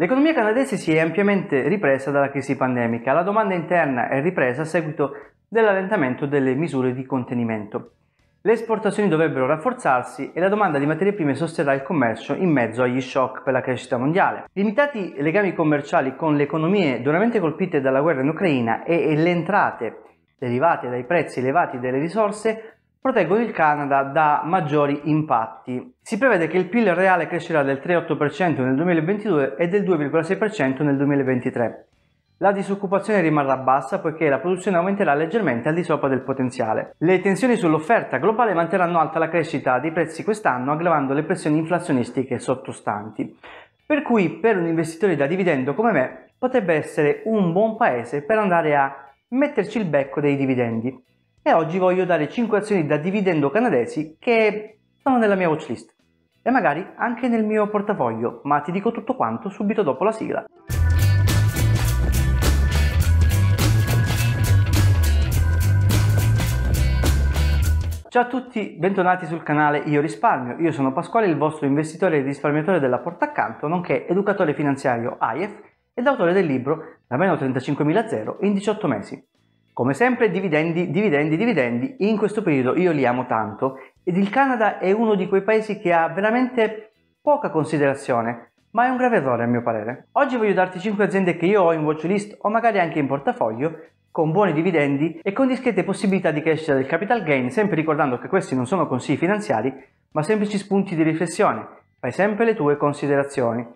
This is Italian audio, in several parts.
L'economia canadese si è ampiamente ripresa dalla crisi pandemica, la domanda interna è ripresa a seguito dell'allentamento delle misure di contenimento. Le esportazioni dovrebbero rafforzarsi e la domanda di materie prime sosterrà il commercio in mezzo agli shock per la crescita mondiale. Limitati legami commerciali con le economie duramente colpite dalla guerra in Ucraina e le entrate derivate dai prezzi elevati delle risorse proteggono il Canada da maggiori impatti. Si prevede che il PIL reale crescerà del 3,8% nel 2022 e del 2,6% nel 2023. La disoccupazione rimarrà bassa poiché la produzione aumenterà leggermente al di sopra del potenziale. Le tensioni sull'offerta globale manterranno alta la crescita dei prezzi quest'anno aggravando le pressioni inflazionistiche sottostanti. Per cui per un investitore da dividendo come me potrebbe essere un buon paese per andare a metterci il becco dei dividendi e oggi voglio dare 5 azioni da dividendo canadesi che sono nella mia watchlist e magari anche nel mio portafoglio, ma ti dico tutto quanto subito dopo la sigla. Ciao a tutti, bentornati sul canale Io Risparmio, io sono Pasquale, il vostro investitore e risparmiatore della Porta Accanto, nonché educatore finanziario AIEF ed autore del libro Da meno 35.000 in 18 mesi. Come sempre dividendi, dividendi, dividendi, in questo periodo io li amo tanto ed il Canada è uno di quei paesi che ha veramente poca considerazione, ma è un grave errore a mio parere. Oggi voglio darti 5 aziende che io ho in watchlist o magari anche in portafoglio con buoni dividendi e con discrete possibilità di crescita del capital gain, sempre ricordando che questi non sono consigli finanziari, ma semplici spunti di riflessione. Fai sempre le tue considerazioni.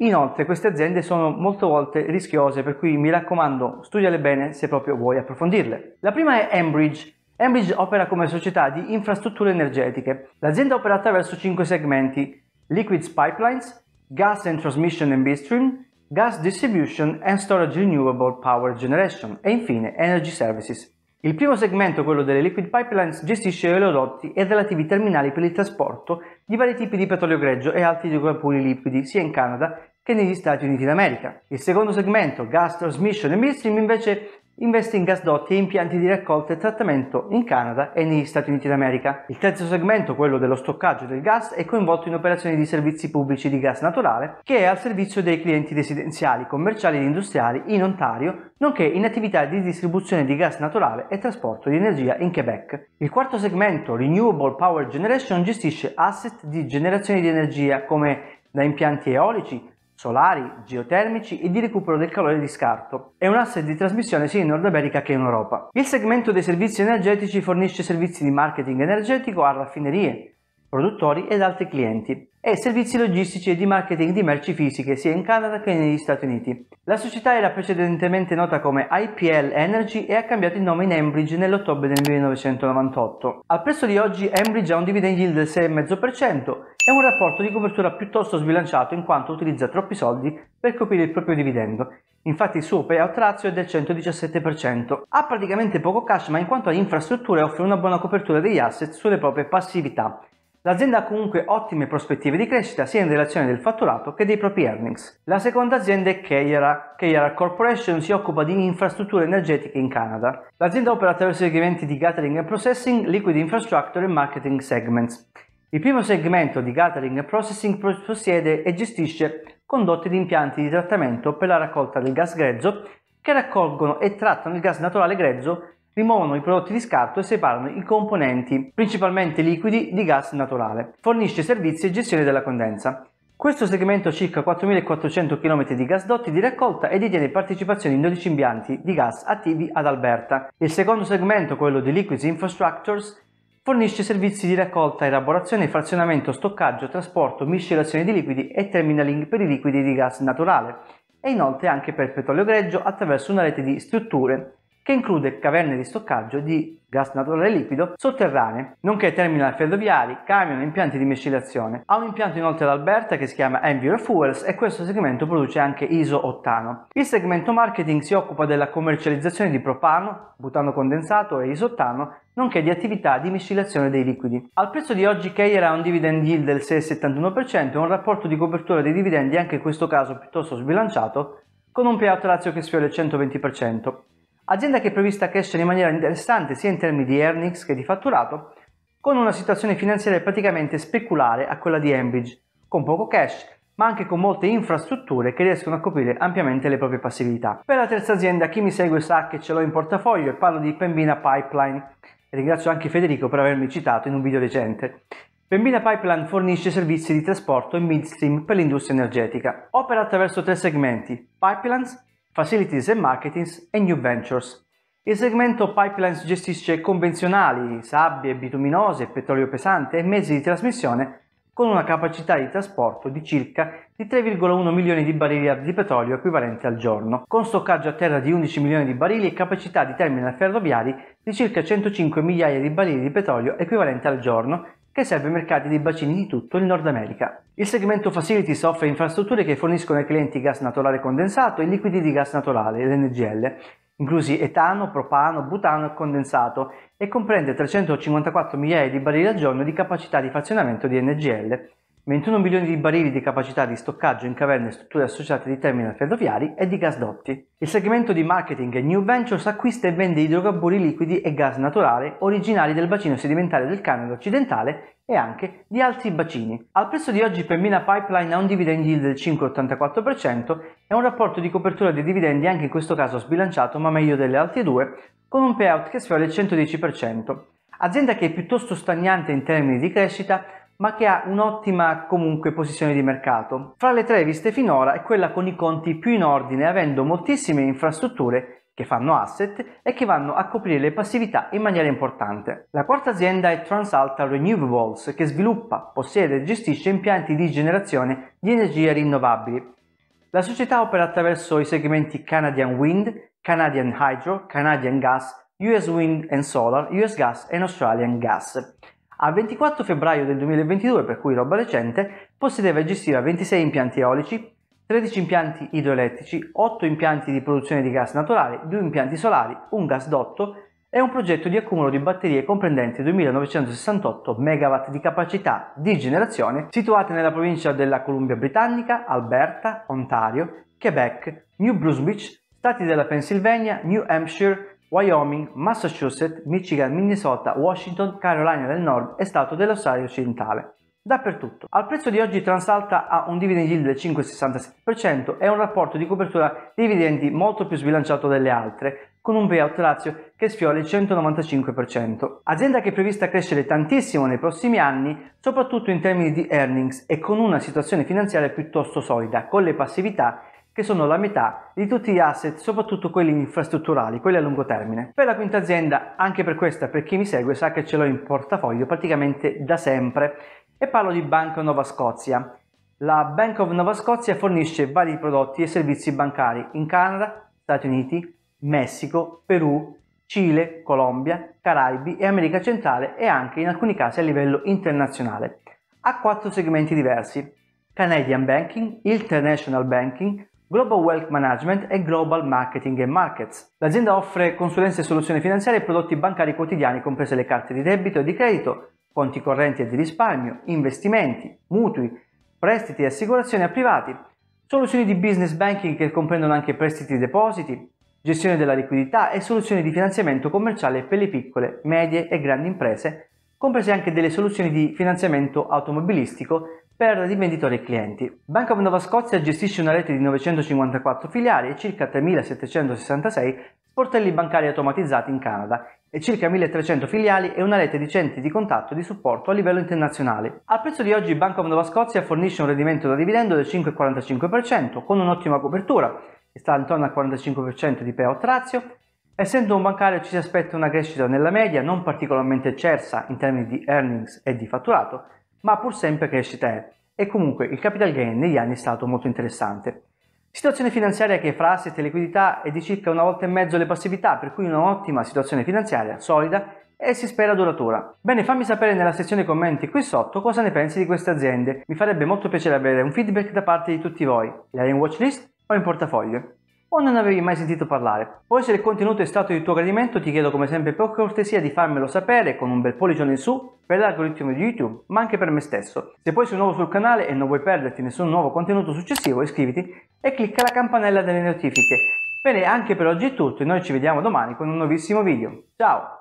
Inoltre queste aziende sono molte volte rischiose, per cui mi raccomando studiale bene se proprio vuoi approfondirle. La prima è Enbridge. Enbridge opera come società di infrastrutture energetiche. L'azienda opera attraverso cinque segmenti: Liquids Pipelines, Gas and Transmission and Midstream, Gas Distribution and Storage Renewable Power Generation e infine Energy Services. Il primo segmento, quello delle liquid pipelines, gestisce oleodotti e relativi terminali per il trasporto di vari tipi di petrolio greggio e altri idrocarburi liquidi sia in Canada che negli Stati Uniti d'America. Il secondo segmento, Gas Transmission e Midstream, invece investe in gasdotti e impianti di raccolta e trattamento in Canada e negli Stati Uniti d'America. Il terzo segmento, quello dello stoccaggio del gas, è coinvolto in operazioni di servizi pubblici di gas naturale che è al servizio dei clienti residenziali, commerciali ed industriali in Ontario, nonché in attività di distribuzione di gas naturale e trasporto di energia in Quebec. Il quarto segmento, Renewable Power Generation, gestisce asset di generazione di energia come da impianti eolici, solari, geotermici e di recupero del calore di scarto. È un asset di trasmissione sia in Nord America che in Europa. Il segmento dei servizi energetici fornisce servizi di marketing energetico a raffinerie, produttori ed altri clienti e servizi logistici e di marketing di merci fisiche sia in Canada che negli Stati Uniti. La società era precedentemente nota come IPL Energy e ha cambiato il nome in Enbridge nell'ottobre del 1998. Al prezzo di oggi Enbridge ha un dividend yield del 6,5% e un rapporto di copertura piuttosto sbilanciato in quanto utilizza troppi soldi per coprire il proprio dividendo. Infatti il suo payout ratio è del 117%. Ha praticamente poco cash ma in quanto a infrastrutture offre una buona copertura degli asset sulle proprie passività L'azienda ha comunque ottime prospettive di crescita sia in relazione del fatturato che dei propri earnings. La seconda azienda è Keyera. Keyera Corporation si occupa di infrastrutture energetiche in Canada. L'azienda opera attraverso i segmenti di Gathering and Processing, Liquid Infrastructure e Marketing Segments. Il primo segmento di Gathering and Processing possiede e gestisce condotti di impianti di trattamento per la raccolta del gas grezzo che raccolgono e trattano il gas naturale grezzo rimuovono i prodotti di scarto e separano i componenti, principalmente liquidi, di gas naturale. Fornisce servizi e gestione della condensa. Questo segmento ha circa 4.400 km di gasdotti di raccolta e detiene partecipazioni in 12 impianti di gas attivi ad Alberta. Il secondo segmento, quello di Liquids Infrastructures, fornisce servizi di raccolta, elaborazione, frazionamento, stoccaggio, trasporto, miscelazione di liquidi e terminaling per i liquidi di gas naturale e inoltre anche per petrolio greggio attraverso una rete di strutture che include caverne di stoccaggio di gas naturale liquido sotterranee, nonché terminal ferroviari, camion e impianti di miscelazione. Ha un impianto inoltre ad Alberta che si chiama Enviro Fuels e questo segmento produce anche iso-ottano. Il segmento marketing si occupa della commercializzazione di propano, butano condensato e isottano, nonché di attività di miscelazione dei liquidi. Al prezzo di oggi Keyer ha un dividend yield del 6,71% e un rapporto di copertura dei dividendi anche in questo caso piuttosto sbilanciato, con un payout ratio che sfiora il 120% azienda che è prevista crescere in maniera interessante sia in termini di earnings che di fatturato, con una situazione finanziaria praticamente speculare a quella di Enbridge, con poco cash, ma anche con molte infrastrutture che riescono a coprire ampiamente le proprie passività. Per la terza azienda, chi mi segue sa che ce l'ho in portafoglio e parlo di Pembina Pipeline. Ringrazio anche Federico per avermi citato in un video recente. Pembina Pipeline fornisce servizi di trasporto e midstream per l'industria energetica. Opera attraverso tre segmenti: Pipelines, Facilities and Marketings e New Ventures. Il segmento Pipelines gestisce convenzionali, sabbie bituminose, petrolio pesante e mezzi di trasmissione con una capacità di trasporto di circa di 3,1 milioni di barili di petrolio equivalente al giorno, con stoccaggio a terra di 11 milioni di barili e capacità di terminal ferroviari di circa 105 migliaia di barili di petrolio equivalente al giorno che serve mercati di bacini di tutto il Nord America. Il segmento Facilities offre infrastrutture che forniscono ai clienti gas naturale condensato e liquidi di gas naturale, l'NGL, inclusi etano, propano, butano e condensato, e comprende 354 migliaia di barili al giorno di capacità di frazionamento di NGL, 21 milioni di barili di capacità di stoccaggio in caverne e strutture associate di terminal ferroviari e di gasdotti. Il segmento di marketing e New Ventures acquista e vende idrocarburi liquidi e gas naturale originali del bacino sedimentario del Canada occidentale e anche di altri bacini. Al prezzo di oggi Pembina Pipeline ha un dividend yield del 5,84% e un rapporto di copertura dei dividendi anche in questo caso sbilanciato ma meglio delle altre due, con un payout che sfiora il 110%. Azienda che è piuttosto stagnante in termini di crescita ma che ha un'ottima comunque posizione di mercato. Fra le tre viste finora è quella con i conti più in ordine avendo moltissime infrastrutture che fanno asset e che vanno a coprire le passività in maniera importante. La quarta azienda è TransAlta Renewables che sviluppa, possiede e gestisce impianti di generazione di energie rinnovabili. La società opera attraverso i segmenti Canadian Wind, Canadian Hydro, Canadian Gas, US Wind and Solar, US Gas e Australian Gas. A 24 febbraio del 2022, per cui roba recente, possedeva e gestiva 26 impianti eolici, 13 impianti idroelettrici, 8 impianti di produzione di gas naturale, 2 impianti solari, un gasdotto e un progetto di accumulo di batterie comprendente 2968 MW di capacità di generazione situate nella provincia della Columbia Britannica, Alberta, Ontario, Quebec, New Brunswick, stati della Pennsylvania, New Hampshire, Wyoming, Massachusetts, Michigan, Minnesota, Washington, Carolina del Nord e stato dell'Australia occidentale dappertutto. Al prezzo di oggi Transalta ha un dividend yield del 5,67% e un rapporto di copertura di dividendi molto più sbilanciato delle altre, con un payout ratio che sfiora il 195%. Azienda che è prevista crescere tantissimo nei prossimi anni, soprattutto in termini di earnings e con una situazione finanziaria piuttosto solida, con le passività che sono la metà di tutti gli asset, soprattutto quelli infrastrutturali, quelli a lungo termine. Per la quinta azienda, anche per questa, per chi mi segue, sa che ce l'ho in portafoglio praticamente da sempre e parlo di Bank of Nova Scotia. La Bank of Nova Scotia fornisce vari prodotti e servizi bancari in Canada, Stati Uniti, Messico, Perù, Cile, Colombia, Caraibi e America Centrale e anche in alcuni casi a livello internazionale. Ha quattro segmenti diversi: Canadian Banking, International Banking, Global Wealth Management e Global Marketing and Markets. L'azienda offre consulenze e soluzioni finanziarie e prodotti bancari quotidiani, comprese le carte di debito e di credito, conti correnti e di risparmio, investimenti, mutui, prestiti e assicurazioni a privati, soluzioni di business banking che comprendono anche prestiti e depositi, gestione della liquidità e soluzioni di finanziamento commerciale per le piccole, medie e grandi imprese, comprese anche delle soluzioni di finanziamento automobilistico per rivenditori e clienti. Bank of Nova Scotia gestisce una rete di 954 filiali e circa 3.766 sportelli bancari automatizzati in Canada e circa 1300 filiali e una rete di centri di contatto e di supporto a livello internazionale. Al prezzo di oggi Bank of Nova Scotia fornisce un rendimento da dividendo del 5,45% con un'ottima copertura, che sta intorno al 45% di payout ratio. Essendo un bancario ci si aspetta una crescita nella media non particolarmente eccelsa in termini di earnings e di fatturato, ma pur sempre crescita è. E comunque il capital gain negli anni è stato molto interessante. Situazione finanziaria che fra asset e liquidità è di circa una volta e mezzo le passività, per cui un'ottima situazione finanziaria, solida e si spera duratura. Bene, fammi sapere nella sezione commenti qui sotto cosa ne pensi di queste aziende. Mi farebbe molto piacere avere un feedback da parte di tutti voi. L'hai in watchlist o in portafoglio? o non avevi mai sentito parlare. Poi se il contenuto è stato di tuo gradimento ti chiedo come sempre per cortesia di farmelo sapere con un bel pollice in su per l'algoritmo di YouTube, ma anche per me stesso. Se poi sei nuovo sul canale e non vuoi perderti nessun nuovo contenuto successivo iscriviti e clicca la campanella delle notifiche. Bene, anche per oggi è tutto e noi ci vediamo domani con un nuovissimo video. Ciao!